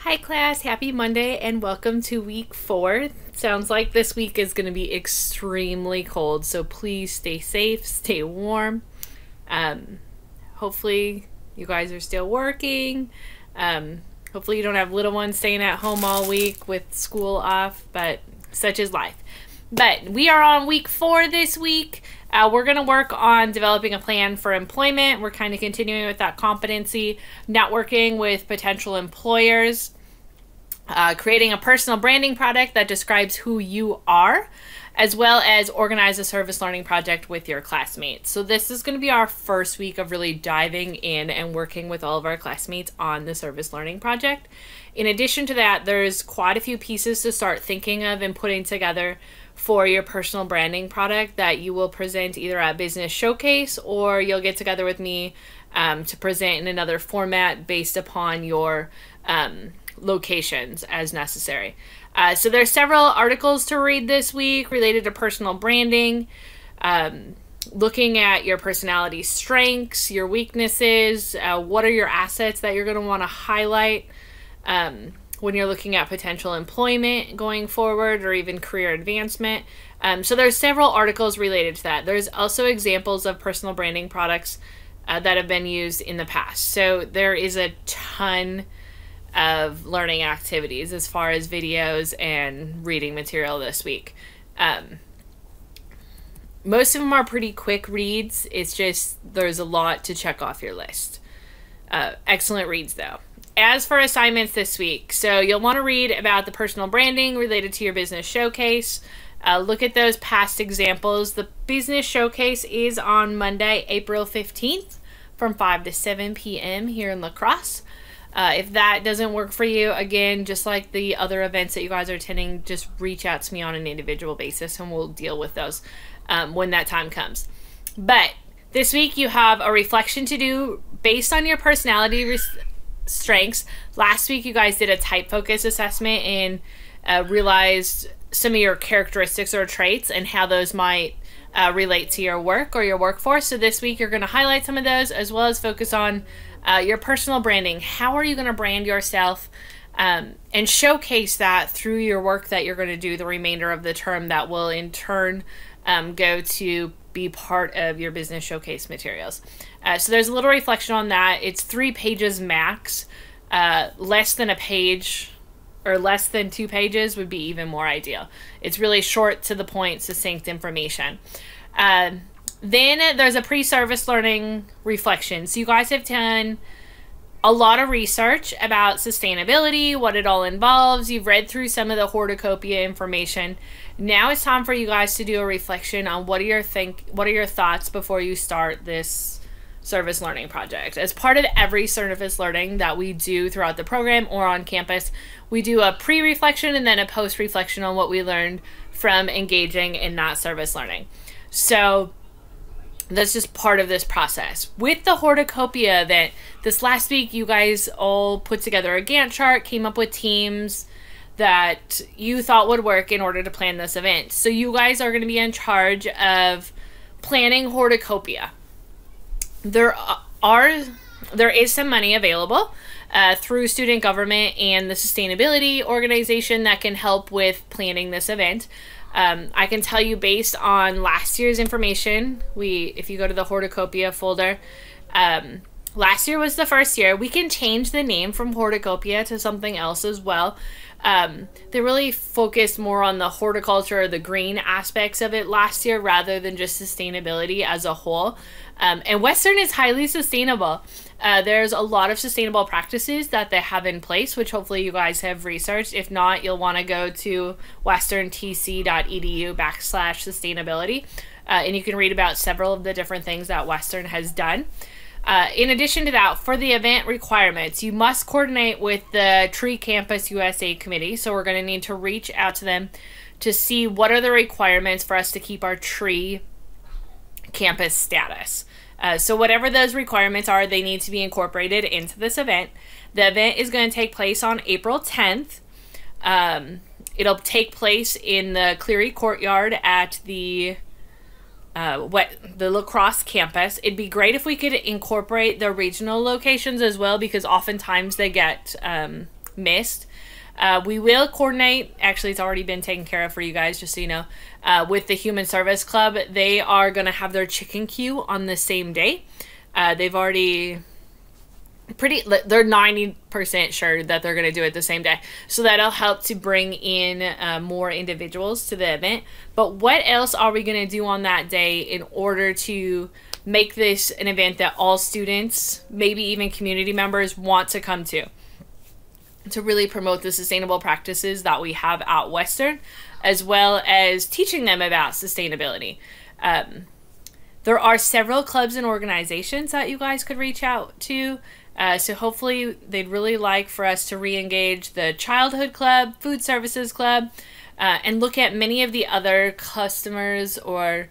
Hi, class. Happy Monday and welcome to week four. Sounds like this week is going to be extremely cold, so please stay safe, stay warm. Um, hopefully, you guys are still working. Um, hopefully, you don't have little ones staying at home all week with school off, but such is life. But we are on week four this week. Uh, we're going to work on developing a plan for employment. We're kind of continuing with that competency, networking with potential employers, uh, creating a personal branding product that describes who you are, as well as organize a service learning project with your classmates. So, this is going to be our first week of really diving in and working with all of our classmates on the service learning project. In addition to that, there's quite a few pieces to start thinking of and putting together for your personal branding product that you will present either at Business Showcase or you'll get together with me um, to present in another format based upon your um, locations as necessary. Uh, so there's several articles to read this week related to personal branding. Um, looking at your personality strengths, your weaknesses, uh, what are your assets that you're going to want to highlight. When you're looking at potential employment going forward or even career advancement. Um, so there's several articles related to that. There's also examples of personal branding products uh, that have been used in the past. So there is a ton of learning activities as far as videos and reading material this week. Um, most of them are pretty quick reads. It's just there's a lot to check off your list. Uh, excellent reads though as for assignments this week, so you'll want to read about the personal branding related to your business showcase. Uh, look at those past examples. The business showcase is on Monday, April 15th from 5 to 7 p.m. here in La Crosse. Uh, if that doesn't work for you, again, just like the other events that you guys are attending, just reach out to me on an individual basis and we'll deal with those um, when that time comes. But this week you have a reflection to do based on your personality strengths. Last week, you guys did a type focus assessment and uh, realized some of your characteristics or traits and how those might uh, relate to your work or your workforce. So this week, you're going to highlight some of those as well as focus on uh, your personal branding. How are you going to brand yourself? Um, and showcase that through your work that you're going to do the remainder of the term that will in turn um, go to be part of your business showcase materials. Uh, so there's a little reflection on that. It's three pages max. Uh, less than a page or less than two pages would be even more ideal. It's really short to the point, succinct information. Uh, then there's a pre-service learning reflection. So you guys have done a lot of research about sustainability, what it all involves. You've read through some of the horticopia information. Now it's time for you guys to do a reflection on what are your think what are your thoughts before you start this service learning project. As part of every service learning that we do throughout the program or on campus, we do a pre-reflection and then a post-reflection on what we learned from engaging in that service learning. So that's just part of this process. With the horticopia that this last week you guys all put together a Gantt chart, came up with teams that you thought would work in order to plan this event. So you guys are going to be in charge of planning horticopia. There are there is some money available uh, through student government and the sustainability organization that can help with planning this event. Um, I can tell you based on last year's information, we if you go to the horticopia folder, um, last year was the first year. We can change the name from horticopia to something else as well. Um, they really focused more on the horticulture, the green aspects of it last year rather than just sustainability as a whole. Um, and Western is highly sustainable. Uh, there's a lot of sustainable practices that they have in place, which hopefully you guys have researched. If not, you'll want to go to westerntc.edu backslash sustainability, uh, and you can read about several of the different things that Western has done. Uh, in addition to that, for the event requirements, you must coordinate with the Tree Campus USA committee. So we're going to need to reach out to them to see what are the requirements for us to keep our tree campus status. Uh, so whatever those requirements are, they need to be incorporated into this event. The event is going to take place on April 10th. Um, it'll take place in the Cleary Courtyard at the uh, what the La Crosse campus. It'd be great if we could incorporate the regional locations as well, because oftentimes they get um, missed. Uh, we will coordinate. Actually, it's already been taken care of for you guys, just so you know. Uh, with the Human Service Club, they are going to have their chicken queue on the same day. Uh, they've already pretty they're 90% sure that they're going to do it the same day. So that'll help to bring in uh, more individuals to the event. But what else are we going to do on that day in order to make this an event that all students maybe even community members want to come to? To really promote the sustainable practices that we have at western as well as teaching them about sustainability. Um, there are several clubs and organizations that you guys could reach out to uh, so hopefully they'd really like for us to re-engage the childhood club, food services club, uh, and look at many of the other customers or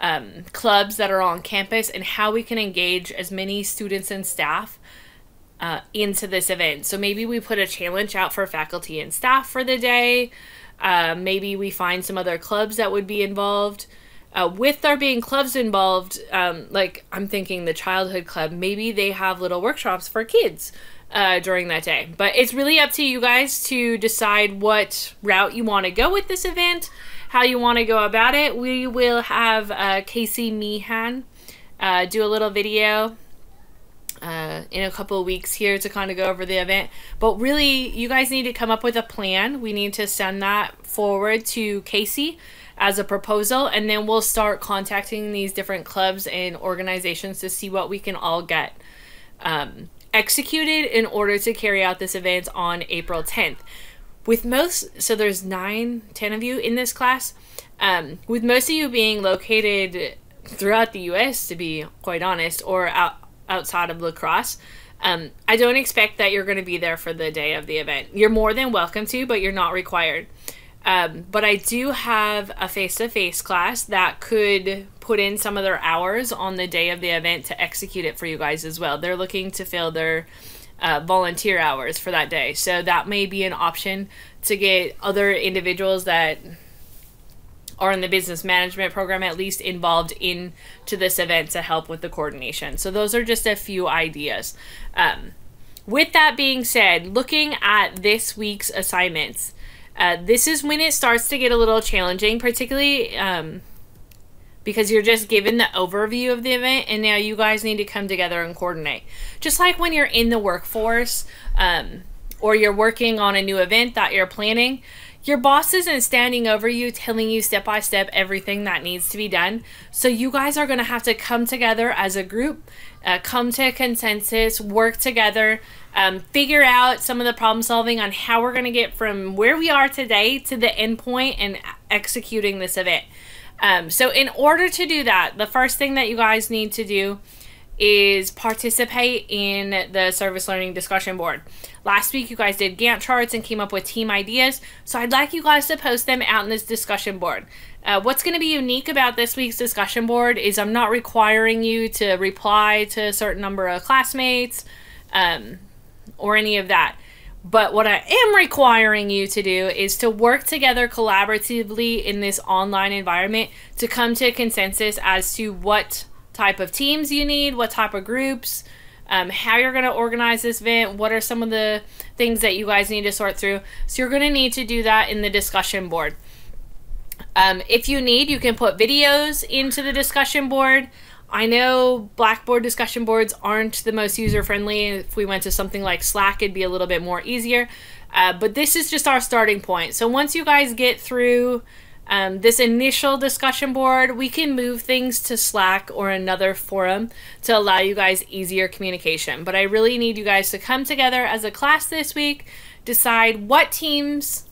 um, clubs that are on campus and how we can engage as many students and staff uh, into this event. So maybe we put a challenge out for faculty and staff for the day. Uh, maybe we find some other clubs that would be involved uh, with there being clubs involved, um, like I'm thinking the childhood club, maybe they have little workshops for kids uh, during that day. But it's really up to you guys to decide what route you want to go with this event, how you want to go about it. We will have uh, Casey Meehan uh, do a little video uh, in a couple weeks here to kind of go over the event. But really, you guys need to come up with a plan. We need to send that forward to Casey as a proposal and then we'll start contacting these different clubs and organizations to see what we can all get um, executed in order to carry out this event on April 10th. With most, so there's nine, ten of you in this class. Um, with most of you being located throughout the U.S., to be quite honest, or out, outside of La Crosse, um, I don't expect that you're going to be there for the day of the event. You're more than welcome to, but you're not required. Um, but I do have a face to face class that could put in some of their hours on the day of the event to execute it for you guys as well. They're looking to fill their uh, volunteer hours for that day. So that may be an option to get other individuals that are in the business management program at least involved into this event to help with the coordination. So those are just a few ideas. Um, with that being said, looking at this week's assignments, uh, this is when it starts to get a little challenging, particularly um, because you're just given the overview of the event and now you guys need to come together and coordinate. Just like when you're in the workforce um, or you're working on a new event that you're planning, your boss isn't standing over you telling you step by step everything that needs to be done. So you guys are going to have to come together as a group, uh, come to a consensus, work together um, figure out some of the problem solving on how we're going to get from where we are today to the end point and executing this event. Um, so, in order to do that, the first thing that you guys need to do is participate in the service learning discussion board. Last week, you guys did Gantt charts and came up with team ideas. So, I'd like you guys to post them out in this discussion board. Uh, what's going to be unique about this week's discussion board is I'm not requiring you to reply to a certain number of classmates. Um, or any of that. But what I am requiring you to do is to work together collaboratively in this online environment to come to a consensus as to what type of teams you need, what type of groups, um, how you're going to organize this event, what are some of the things that you guys need to sort through. So you're going to need to do that in the discussion board. Um, if you need, you can put videos into the discussion board. I know Blackboard discussion boards aren't the most user friendly. If we went to something like Slack, it'd be a little bit more easier. Uh, but this is just our starting point. So once you guys get through um, this initial discussion board, we can move things to Slack or another forum to allow you guys easier communication. But I really need you guys to come together as a class this week, decide what teams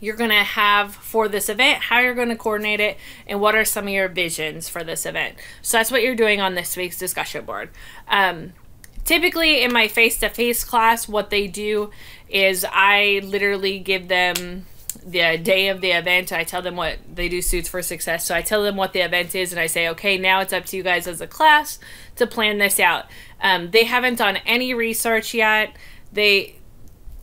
you're going to have for this event, how you're going to coordinate it, and what are some of your visions for this event. So that's what you're doing on this week's discussion board. Um, typically, in my face to face class, what they do is I literally give them the day of the event. I tell them what they do suits for success. So I tell them what the event is, and I say, okay, now it's up to you guys as a class to plan this out. Um, they haven't done any research yet. They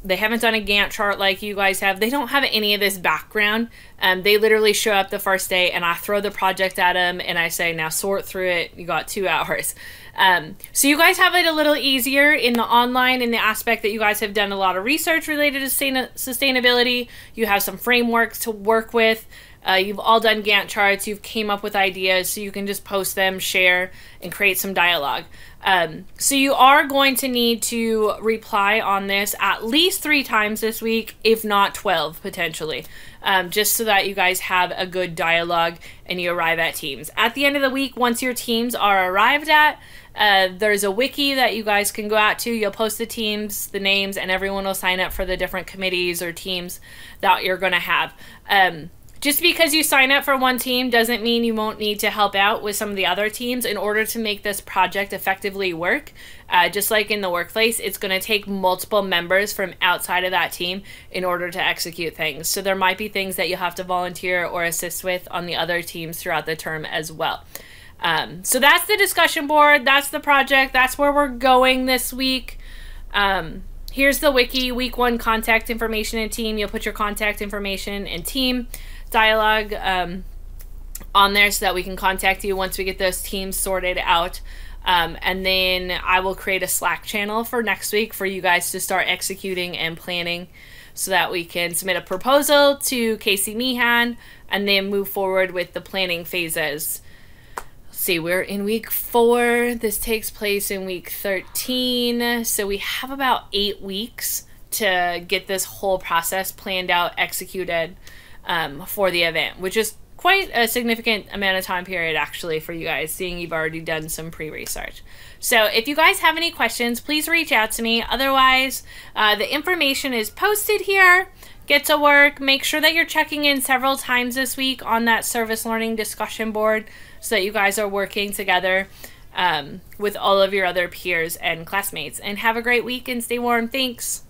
they haven't done a Gantt chart like you guys have. They don't have any of this background. Um, they literally show up the first day and I throw the project at them and I say, now sort through it. You got two hours. Um, so you guys have it a little easier in the online in the aspect that you guys have done a lot of research related to sustain- sustainability. You have some frameworks to work with. Uh, you've all done Gantt charts. You've came up with ideas, so you can just post them, share, and create some dialogue. Um, so you are going to need to reply on this at least three times this week, if not 12 potentially, um, just so that you guys have a good dialogue and you arrive at teams. At the end of the week, once your teams are arrived at, uh, there's a wiki that you guys can go out to. You'll post the teams, the names, and everyone will sign up for the different committees or teams that you're going to have. Um, just because you sign up for one team doesn't mean you won't need to help out with some of the other teams in order to make this project effectively work. Uh, just like in the workplace, it's going to take multiple members from outside of that team in order to execute things. So there might be things that you'll have to volunteer or assist with on the other teams throughout the term as well. Um, so that's the discussion board. That's the project. That's where we're going this week. Um, here's the wiki week one contact information and team. You'll put your contact information and team dialogue um, on there so that we can contact you once we get those teams sorted out. Um, and then I will create a Slack channel for next week for you guys to start executing and planning so that we can submit a proposal to Casey Meehan and then move forward with the planning phases. Let's see, we're in week four. This takes place in week 13. So we have about eight weeks to get this whole process planned out, executed um, for the event, which is quite a significant amount of time period actually for you guys, seeing you've already done some pre research. So, if you guys have any questions, please reach out to me. Otherwise, uh, the information is posted here. Get to work. Make sure that you're checking in several times this week on that service learning discussion board so that you guys are working together um, with all of your other peers and classmates. And have a great week and stay warm. Thanks.